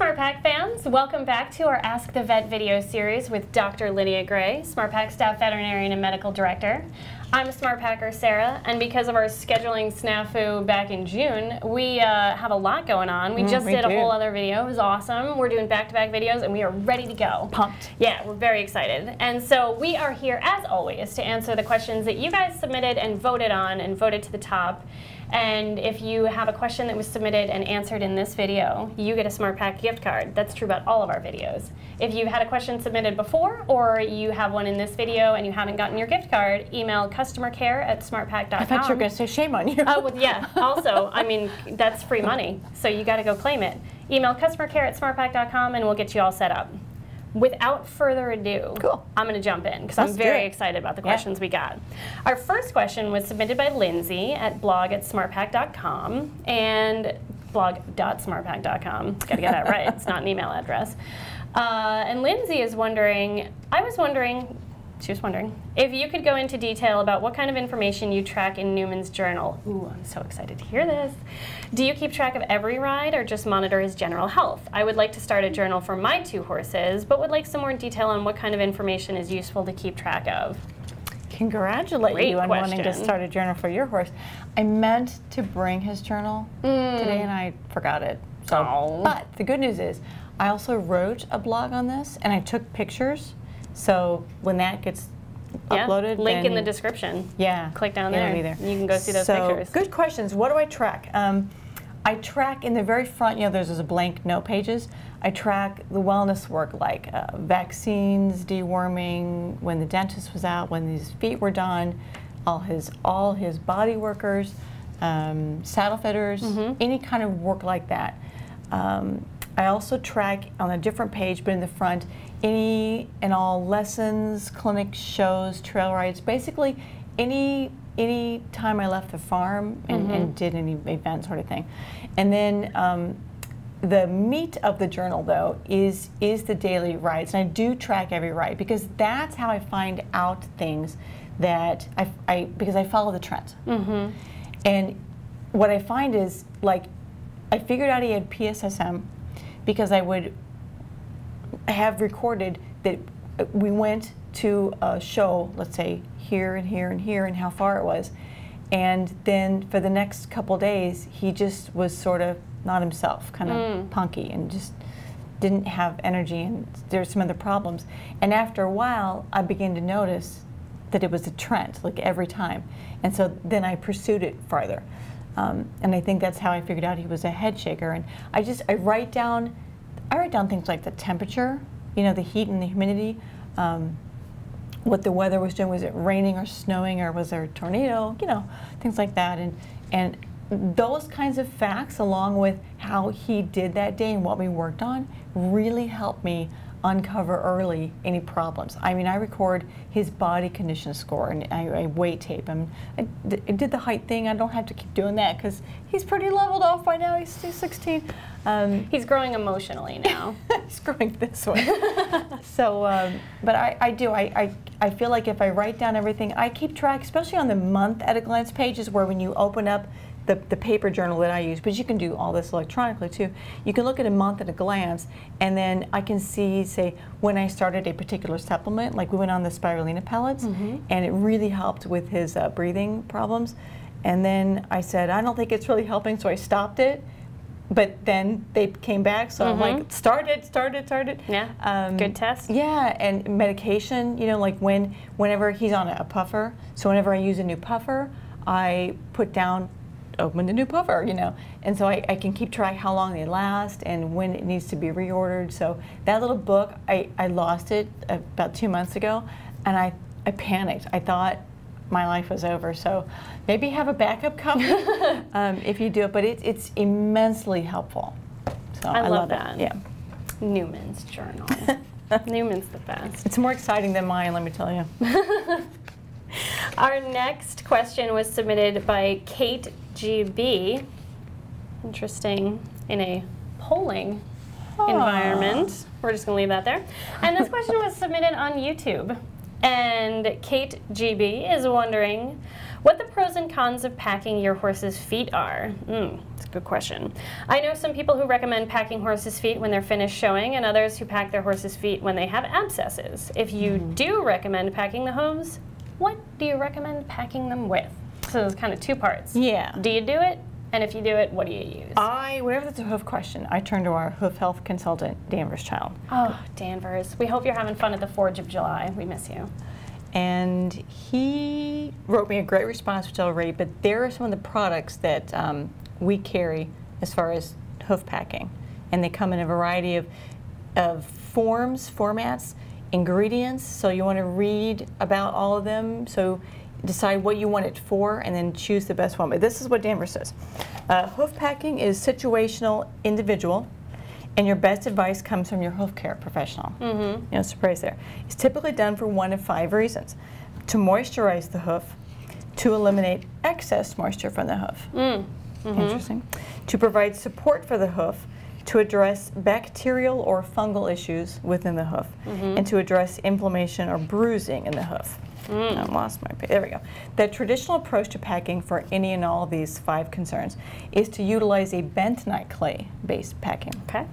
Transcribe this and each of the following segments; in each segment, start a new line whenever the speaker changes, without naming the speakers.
SmartPak fans. Welcome back to our Ask the Vet video series with Dr. Lydia Gray, SmartPak staff veterinarian and medical director. I'm SmartPaker Sarah, and because of our scheduling snafu back in June, we uh, have a lot going on. We
Mm,
just
we
did a
do.
whole other video. It was awesome. We're doing back-to-back videos, and we are ready to go.
Pumped.
Yeah, we're very excited. And so we are here, as always, to answer the questions that you guys submitted and voted on and voted to the top. And if you have a question that was submitted and answered in this video, you get a SmartPak gift card. That's true about all of our videos. If you've had a question submitted before or you have one in this video and you haven't gotten your gift card, email customer care at smartpak.com.
I thought you were going to say shame on you.
Oh, well, yeah. Also, I mean, that's free money, so you got to go claim it. Email customer care at smartpak.com and we'll get you all set up. Without further ado,
Cool.
I'm going to jump in because I'm very excited about the
Yeah.
questions we got. Our first question was submitted by Lindsay at blog at smartpak.com and blog.smartpak.com. Got to get that right. It's not an email address. Uh, and Lindsay is wondering, I was wondering, she was wondering, if you could go into detail about what kind of information you track in Newman's journal. Ooh, I'm so excited to hear this. Do you keep track of every ride or just monitor his general health? I would like to start a journal for my two horses, but would like some more detail on what kind of information is useful to keep track of.
Congratulate
Great
you on wanting to start a journal for your horse. I meant to bring his journal today and I forgot it. So,
Mm.
But the good news is, I also wrote a blog on this and I took pictures. So when that gets
Yeah,
uploaded,
link in the description.
Yeah.
Click down there.
there.
You can go see those
so,
pictures.
Good questions. What do I track? Um, I track in the very front, you know, there's, a blank note pages. I track the wellness work like uh, vaccines, deworming, when the dentist was out, when his feet were done, all his, all his body workers, um, saddle fitters,
Mm-hmm.
any kind of work like that. Um, I also track on a different page, but in the front, any and all lessons, clinics, shows, trail rides, basically any any time I left the farm and, and did any event sort of thing. And then um, the meat of the journal though is is the daily rides, and I do track every ride because that's how I find out things that I, I because I follow the trends. And what I find is like I figured out he had PSSM because I would have recorded that we went to a show, let's say here and here and here, and how far it was. And then for the next couple days, he just was sort of not himself, kind of mm. punky, and just didn't have energy, and there's some other problems. And after a while, I began to notice that it was a trend, like every time. And so then I pursued it farther. Um, and I think that's how I figured out he was a head shaker. And I just, I write down, I write down things like the temperature, you know, the heat and the humidity, um, what the weather was doing. Was it raining or snowing or was there a tornado? You know, things like that. And, and those kinds of facts, along with how he did that day and what we worked on, really helped me uncover early any problems. I mean, I record his body condition score and I, I weight tape him. I, did the height thing. I don't have to keep doing that because he's pretty leveled off by now. He's, he's 16. Um,
He's growing emotionally now.
he's growing this way. so, um, but I, I do. I, I, I feel like if I write down everything, I keep track, especially on the month at a glance pages where when you open up the, the paper journal that I use, but you can do all this electronically too. You can look at a month at a glance, and then I can see, say, when I started a particular supplement, like we went on the spirulina pellets, mm-hmm. and it really helped with his uh, breathing problems. And then I said, I don't think it's really helping, so I stopped it but then they came back, so I'm like, mm-hmm. start it, start it, start it.
Yeah, um, good test.
Yeah, and medication, you know, like when, whenever he's on a puffer, so whenever I use a new puffer, I put down, open the new puffer, you know, and so I, I can keep track how long they last and when it needs to be reordered. So that little book, I, I lost it about two months ago, and I, I panicked. I thought my life was over. So maybe have a backup copy um, if you do it, but it, it's immensely helpful. So
I
I,
love
it.
that.
Yeah.
Newman's journal. Newman's the best.
It's more exciting than mine, let me tell you.
Our next question was submitted by Kate GB. Interesting in a polling environment. We're just going to leave that there. And this question was submitted on YouTube. And Kate GB is wondering what the pros and cons of packing your horse's feet are. Mm, that's a good question. I know some people who recommend packing horses' feet when they're finished showing, and others who pack their horses' feet when they have abscesses. If you mm. do recommend packing the hooves, what do you recommend packing them with? So it's kind of two parts.
Yeah.
Do you do it? And if you do it, what do you use?
I, whenever there's a hoof question, I turn to our hoof health consultant, Danvers Child.
Oh, Danvers. We hope you're having fun at the Forge of July. We miss you.
And he wrote me a great response, which I'll read, but there are some of the products that um, we carry as far as hoof packing. And they come in a variety of, of forms, formats, ingredients. So you want to read about all of them. So decide what you want it for, and then choose the best one. But this is what Danvers says. Uh, hoof packing is situational, individual, and your best advice comes from your hoof care professional. Mm -hmm. You know, surprise there. It's typically done for one of five reasons. To moisturize the hoof, to eliminate excess moisture from the hoof. Mm. Mm -hmm. Interesting. To provide support for the hoof, to address bacterial or fungal issues within the hoof, -hmm. and to address inflammation or bruising in the hoof. Mm. I lost my, there we go. The traditional approach to packing for any and all of these five concerns is to utilize a bentonite clay based packing.
Okay.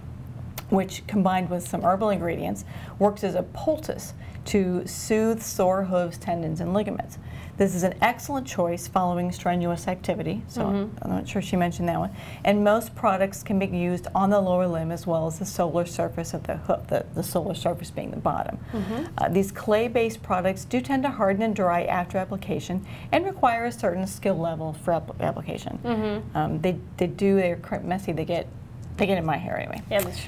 Which combined with some herbal ingredients works as a poultice to soothe sore hooves, tendons, and ligaments. This is an excellent choice following strenuous activity, so mm -hmm. I'm not sure she mentioned that one. And most products can be used on the lower limb as well as the solar surface of the hoof, the, the solar surface being the bottom. Mm -hmm. uh, these clay-based products do tend to harden and dry after application and require a certain skill level for application. Mm -hmm. um, they, they do, they're messy, they get they get in my hair anyway.
Yeah, that's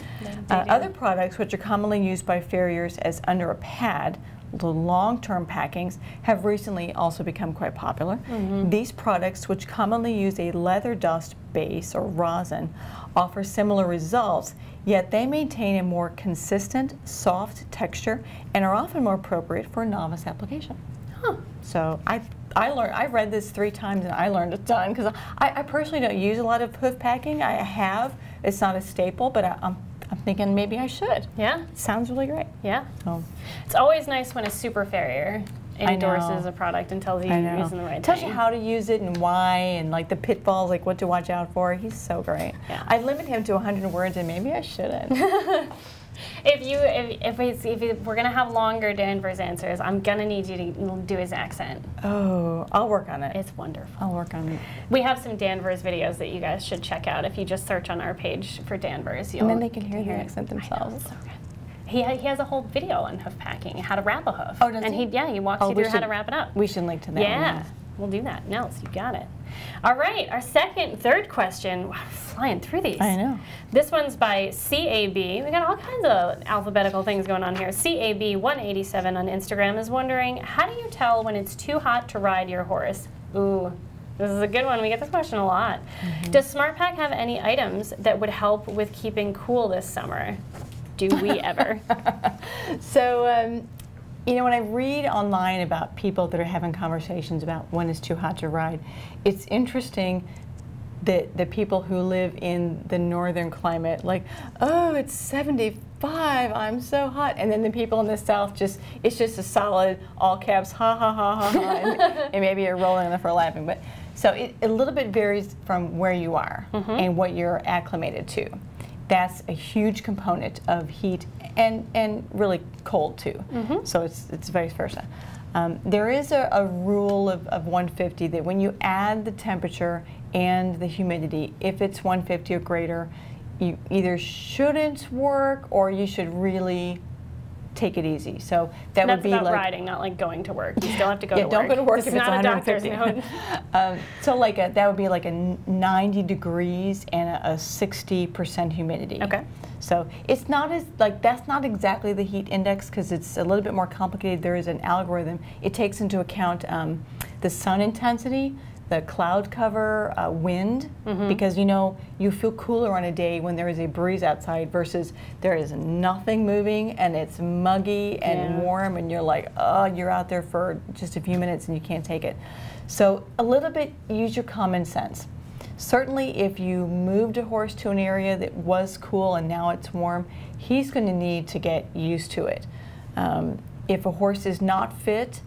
uh, other products which are commonly used by farriers as under a pad the long-term packings have recently also become quite popular. Mm -hmm. These products, which commonly use a leather dust base or rosin, offer similar results, yet they maintain a more consistent, soft texture and are often more appropriate for a novice application. Huh. So I I learned I read this three times and I learned a ton because I, I, personally don't use a lot of hoof packing. I have. It's not a staple, but I, I'm I'm thinking maybe I should.
Yeah.
Sounds really great.
Yeah. So. It's always nice when a super farrier endorses a product and tells you you're using the right
Tells
thing.
you how to use it and why and like the pitfalls, like what to watch out for. He's so great. Yeah. I limit him to 100 words and maybe I shouldn't.
if you if if, if we're gonna have longer Danvers answers, I'm gonna need you to do his accent.
Oh, I'll work on it.
It's wonderful.
I'll work on it.
We have some Danvers videos that you guys should check out. If you just search on our page for Danvers,
you'll and then they can hear the accent themselves.
so. He, he has a whole video on hoof packing, how to wrap a hoof.
Oh, does
and
he?
he yeah, he walks oh, you through should, how to wrap it up.
We should link to that.
Yeah.
One.
We'll do that. Nels, you got it. All right, our second, third question. Wow, flying through these.
I know.
This one's by CAB. We got all kinds of alphabetical things going on here. CAB187 on Instagram is wondering, how do you tell when it's too hot to ride your horse? Ooh, this is a good one. We get this question a lot. Mm -hmm. Does SmartPak have any items that would help with keeping cool this summer? Do we ever?
so um, you know, when I read online about people that are having conversations about when it's too hot to ride, it's interesting that the people who live in the northern climate, like, oh, it's 75, I'm so hot. And then the people in the south just, it's just a solid, all caps, ha ha ha ha ha. and, and, maybe you're rolling on the floor laughing. But so it a little bit varies from where you are mm -hmm. and what you're acclimated to. That's a huge component of heat and, and really cold too. Mm -hmm. So it's, it's vice versa. Um, there is a, a rule of, of 150 that when you add the temperature and the humidity, if it's 150 or greater, you either shouldn't work or you should really take it easy. So that would be
about
like
riding, not like going to work. You still have to go
yeah,
to
don't
work.
go to work
this
if
it's
not 150.
a doctor's
note. um, so like a, that would be like a 90 degrees and a 60% humidity.
Okay.
So it's not as like that's not exactly the heat index because it's a little bit more complicated. There is an algorithm. It takes into account um, the sun intensity the cloud cover, uh, wind, mm -hmm. because you know you feel cooler on a day when there is a breeze outside versus there is nothing moving and it's muggy and yeah. warm and you're like, oh, you're out there for just a few minutes and you can't take it. So a little bit use your common sense. Certainly, if you moved a horse to an area that was cool and now it's warm, he's going to need to get used to it. Um, if a horse is not fit,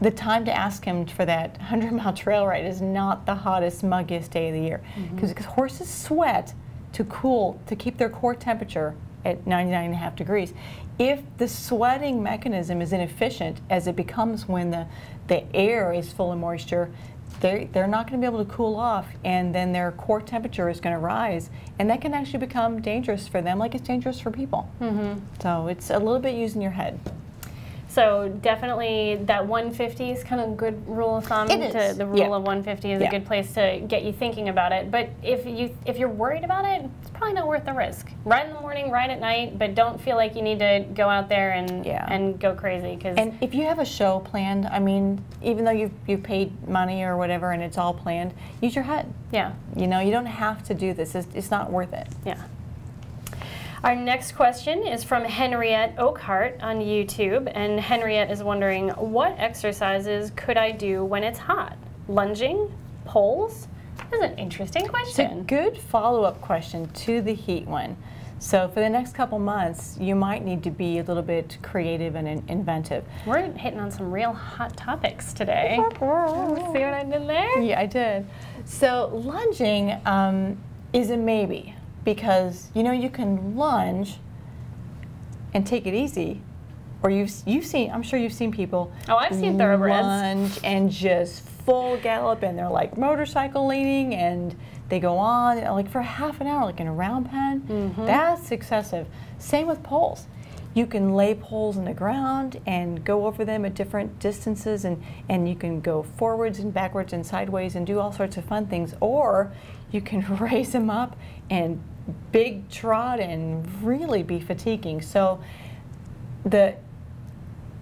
the time to ask him for that 100 mile trail ride is not the hottest, muggiest day of the year. Mm-hmm. Because horses sweat to cool, to keep their core temperature at 99 and a half degrees. If the sweating mechanism is inefficient, as it becomes when the, the air is full of moisture, they're, they're not going to be able to cool off, and then their core temperature is going to rise, and that can actually become dangerous for them, like it's dangerous for people. Mm-hmm. So it's a little bit using your head.
So definitely that 150 is kind of a good rule of thumb.
It
To, the rule
yeah.
of 150 is
Yeah.
a good place to get you thinking about it. But if you if you're worried about it, it's probably not worth the risk. Ride in the morning, ride at night, but don't feel like you need to go out there and
Yeah.
and go crazy because
And if you have a show planned, I mean, even though you've, you've paid money or whatever and it's all planned, use your head.
yeah,
You know, you don't have to do this. It's, it's not worth it.
yeah. Our next question is from Henriette Oakhart on YouTube, and Henriette is wondering what exercises could I do when it's hot? Lunging, poles. That's an interesting question.
It's a good follow up question to the heat one. So, for the next couple months, you might need to be a little bit creative and in- inventive.
We're hitting on some real hot topics today. See what I did there?
Yeah, I did. So lunging um, is a maybe because you know you can lunge and take it easy, or you've you've seen I'm sure you've seen people.
Oh, I've seen thoroughbreds.
lunge and just full gallop, and they're like motorcycle leaning, and they go on like for half an hour, like in a round pen.
Mm-hmm.
That's excessive. Same with poles. You can lay poles in the ground and go over them at different distances, and, and you can go forwards and backwards and sideways and do all sorts of fun things. Or you can raise them up and big trot and really be fatiguing. So the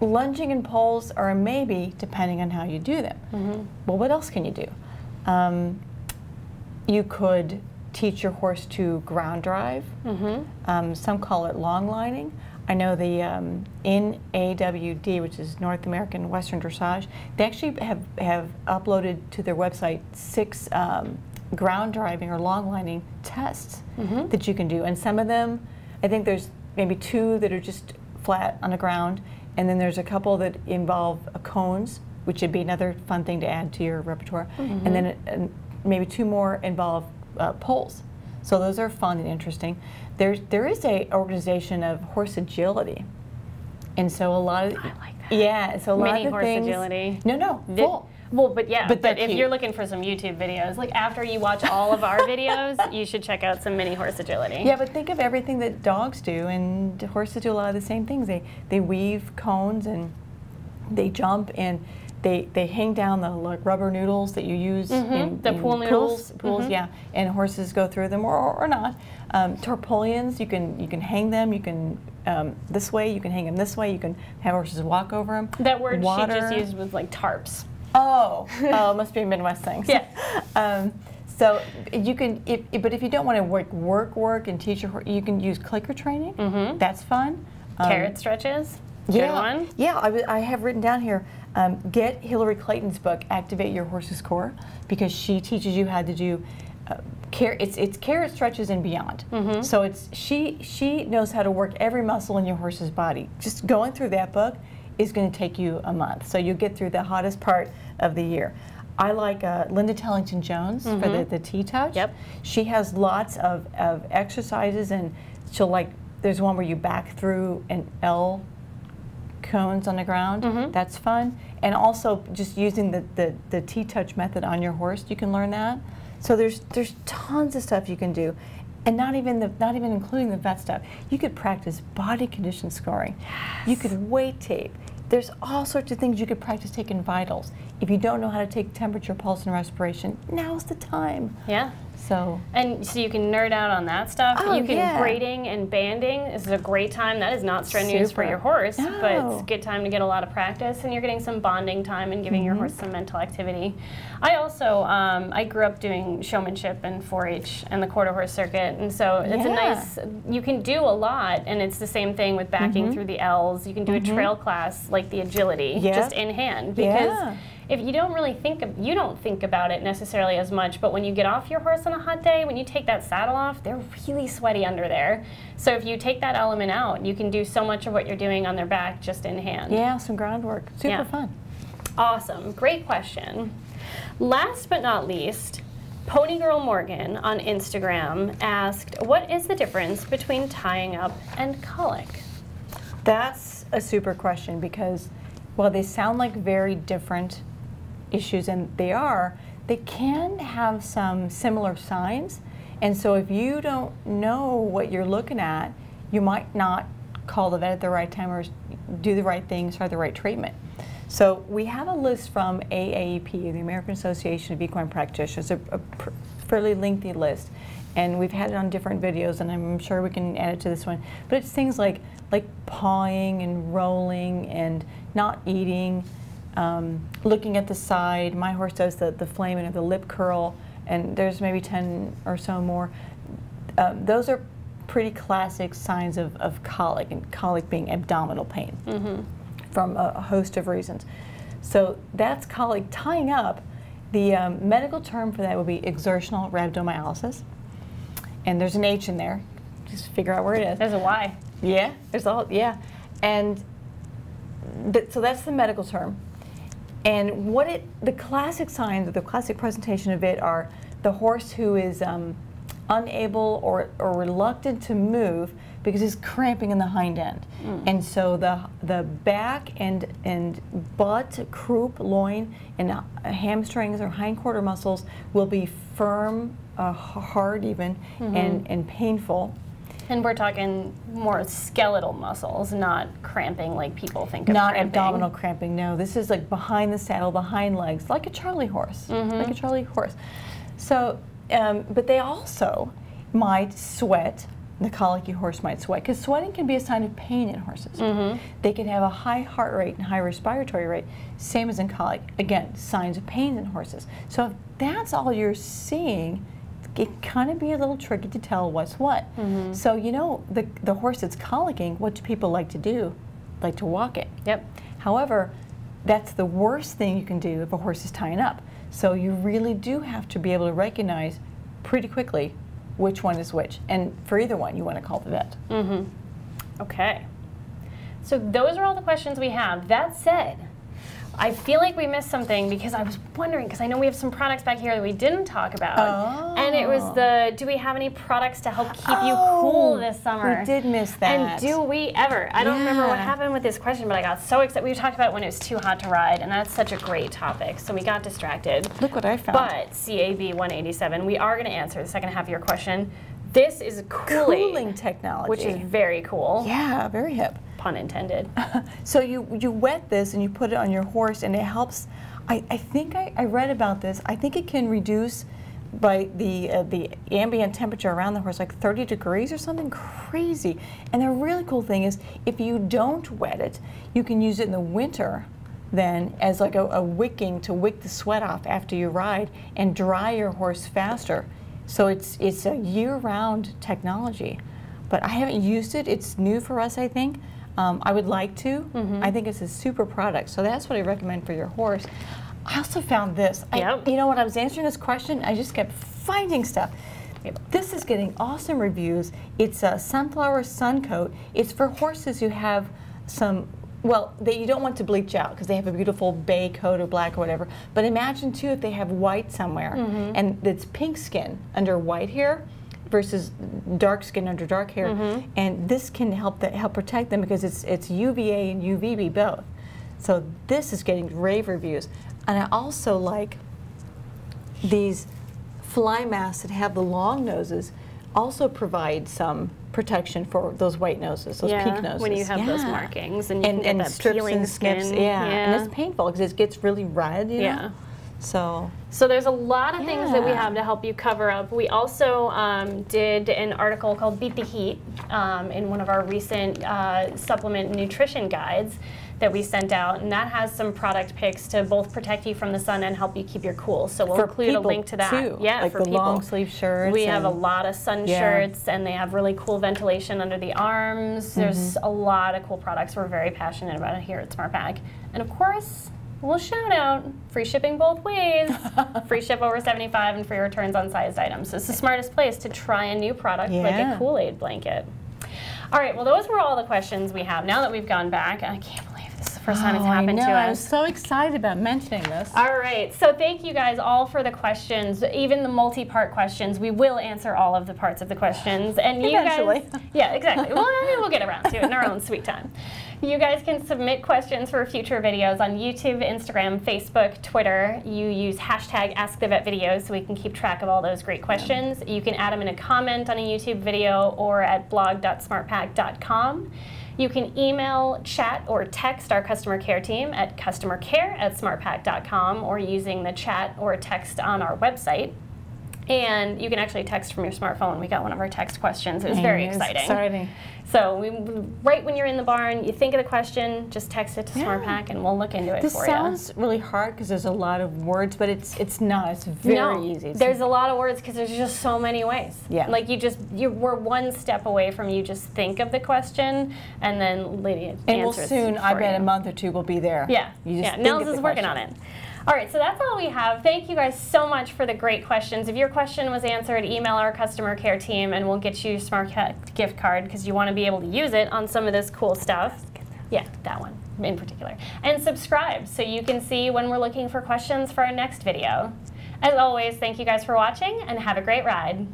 lunging and poles are a maybe depending on how you do them. Well, what else can you do? Um, you could teach your horse to ground drive. Um, some call it long lining. I know the um, NAWD, which is North American Western Dressage, they actually have, have uploaded to their website six um, ground driving or long lining tests that you can do. And some of them, I think there's maybe two that are just flat on the ground, and then there's a couple that involve cones, which would be another fun thing to add to your repertoire. And then uh, maybe two more involve uh, poles. So those are fun and interesting. There's there is a organization of horse agility, and so a lot of
I like that.
yeah, so a lot
Mini
of the
horse
things,
agility.
No, no, full.
Well, but yeah,
But
but, if
cute.
you're looking for some YouTube videos, like after you watch all of our videos, you should check out some mini horse agility.
Yeah, but think of everything that dogs do, and horses do a lot of the same things. They they weave cones and they jump and they they hang down the like rubber noodles that you use
Mm-hmm. the
in
pool noodles.
pools, pools, yeah, and horses go through them or, or not. Um, tarpaulins, you can you can hang them. You can um, this way. You can hang them this way. You can have horses walk over them.
That word she just used was like tarps.
Oh, oh, it must be a Midwest thing.
Yeah.
um, so you can, if, but if you don't want to work, work, work, and teach your, you can use clicker training. Mm-hmm. That's fun. Um,
Carrot stretches. Good
yeah,
one.
Yeah, I, w- I have written down here. Um, get Hilary Clayton's book, Activate Your Horse's Core, because she teaches you how to do. Uh, car- it's it's carrot stretches and beyond.
Mm-hmm.
So it's she she knows how to work every muscle in your horse's body. Just going through that book is going to take you a month. So you get through the hottest part of the year. I like uh, Linda Tellington Jones for the, the T touch.
Mm-hmm. Yep.
She has lots of, of exercises and she'll like there's one where you back through an L cones on the ground.
Mm-hmm.
That's fun. And also just using the, the, the T-touch method on your horse, you can learn that. So there's there's tons of stuff you can do. And not even the not even including the vet stuff. You could practice body condition scoring. You could weight tape. There's all sorts of things you could practice taking vitals. If you don't know how to take temperature, pulse, and respiration, now's the time.
Yeah.
So
And so you can nerd out on that stuff.
Oh,
you can
yeah.
grading and banding. This is a great time. That is not strenuous for your horse, but it's a good time to get a lot of practice, and you're getting some bonding time and giving your mm-hmm. horse some mental activity. I also um, I grew up doing showmanship and 4-H and the quarter horse circuit, and so it's a nice. You can do a lot, and it's the same thing with backing mm-hmm. through the L's. You can do a mm-hmm. trail class like the agility,
Yep.
just in hand because
Yeah.
If you don't really think of, you don't think about it necessarily as much, but when you get off your horse on a hot day, when you take that saddle off, they're really sweaty under there. So if you take that element out, you can do so much of what you're doing on their back just in hand.
Yeah, some groundwork. Super
Yeah.
fun.
Awesome. Great question. Last but not least, Pony Girl Morgan on Instagram asked, What is the difference between tying up and colic?
That's a super question because while they sound like very different issues, and they are, they can have some similar signs. And so if you don't know what you're looking at, you might not call the vet at the right time or do the right things, start the right treatment. So we have a list from AAEP, the American Association of Equine Practitioners, a, a pr- fairly lengthy list, and we've had it on different videos, and I'm sure we can add it to this one. But it's things like like pawing and rolling and not eating, um, looking at the side. My horse does the the flehmen or the lip curl, and there's maybe ten or so more. Um, those are pretty classic signs of, of colic, and colic being abdominal pain from a, a host of reasons. So that's colic. Tying up, the um, medical term for that would be exertional rhabdomyolysis. And there's an H in there. Just figure out where it is.
There's a Y.
Yeah, there's all, yeah. And th- so that's the medical term. And what it, the classic signs, the classic presentation of it are the horse who is um, unable or, or reluctant to move because he's cramping in the hind end. And so the, the back and, and butt, croup, loin, and uh, hamstrings or hindquarter muscles will be firm, uh, hard even, and, and painful.
And we're talking more skeletal muscles, not cramping like people think of
Not
cramping.
abdominal cramping, no. This is like behind the saddle, behind legs, like a Charlie horse, like a Charlie horse. So, um, but they also might sweat. The colicky horse might sweat because sweating can be a sign of pain in horses. They can have a high heart rate and high respiratory rate, same as in colic. Again, signs of pain in horses. So if that's all you're seeing, it kind of be a little tricky to tell what's what. So you know, the the horse that's colicking, what do people like to do? Like to walk it.
Yep.
However, that's the worst thing you can do if a horse is tying up. So you really do have to be able to recognize pretty quickly which one is which. And for either one, you want to call the vet. Mm -hmm.
Okay. So those are all the questions we have. That said, I feel like we missed something because I was wondering because I know we have some products back here that we didn't talk about. And it was
Oh.
the do we have any products to help keep you
Oh,
cool this summer?
we did miss that.
And do we ever? I don't remember what happened with this question, but I got so excited. We talked about it when it was too hot to ride, and that's such a great topic. So we got distracted.
Look what I found.
But CAB 187, we are going to answer the second half of your question. This is Kool-Aid,
cooling technology.
which is very cool.
yeah, very hip.
Pun intended.
So you you wet this and you put it on your horse, and it helps. I, I think I, I read about this. I think it can reduce by the uh, the ambient temperature around the horse like 30 degrees or something crazy. And the really cool thing is if you don't wet it, you can use it in the winter then as like a, a wicking to wick the sweat off after you ride and dry your horse faster. So it's it's a year-round technology, but I haven't used it. It's new for us, I think. Um, I would like to. I think it's a super product. So that's what I recommend for your horse. I also found this. I- you know, when I was answering this question, I just kept finding stuff. This is getting awesome reviews. It's a sunflower sun coat. It's for horses who have some, well, that you don't want to bleach out because they have a beautiful bay coat or black or whatever. But imagine too if they have white somewhere and it's pink skin under white hair versus dark skin under dark hair, mm-hmm. and this can help that help protect them because it's it's UVA and UVB both. So this is getting rave reviews, and I also like these fly masks that have the long noses also provide some protection for those white noses, those
Yeah,
pink noses.
when you have those markings and you
and,
get
and
that
strips
peeling
and snips.
skin.
Yeah. and it's painful because it gets really red. You know?
Yeah.
So
So there's a lot of things that we have to help you cover up. We also um, did an article called "Beat the Heat" um, in one of our recent uh, supplement nutrition guides that we sent out, and that has some product picks to both protect you from the sun and help you keep your cool. So we'll
For
include a link to that.
too,
Yeah,
like
for
the
people.
long sleeve shirts
We have a lot of sun
Yeah.
shirts, and they have really cool ventilation under the arms. There's
Mm-hmm.
a lot of cool products. We're very passionate about it here at SmartPak, and of course. We'll shout out free shipping both ways, free ship over 75 and free returns on sized items. So it's the smartest place to try a new product like a Kool-Aid blanket. All right, well those were all the questions we have. Now that we've gone back, I can't believe this is the first time it's
Oh, I
happened
know.
to
I
us.
was so excited about mentioning this.
All right, so thank you guys all for the questions, even the multi-part questions. We will answer all of the parts of the questions, and you
Eventually.
guys, yeah, exactly. Well, I mean, we'll get around to it in our own sweet time. You guys can submit questions for future videos on YouTube, Instagram, Facebook, Twitter. You use hashtag AskTheVetVideos so we can keep track of all those great questions. You can add them in a comment on a YouTube video or at blog.smartpak.com. You can email, chat, or text our customer care team at customercare at smartpak.com or using the chat or text on our website. And you can actually text from your smartphone. We got one of our text questions. It was very exciting.
exciting.
So we, right when you're in the barn, you think of the question, just text it to
Yeah.
SmartPak, and we'll look into it
This
for you.
This sounds really hard because there's a lot of words, but it's it's not. It's very
no,
easy. It's-
There's a lot of words because there's just so many ways.
Yeah.
Like you just you we're one step away from you just think of the question and then Lydia
and we'll soon. I bet
you.
a month or two we'll be there.
Yeah,
You just
yeah. Nels is working on it. All right, so that's all we have. Thank you guys so much for the great questions. If your question was answered, email our customer care team and we'll get you your Smart gift card because you want to be able to use it on some of this cool stuff. Yeah, that one in particular. And subscribe so you can see when we're looking for questions for our next video. As always, thank you guys for watching and have a great ride.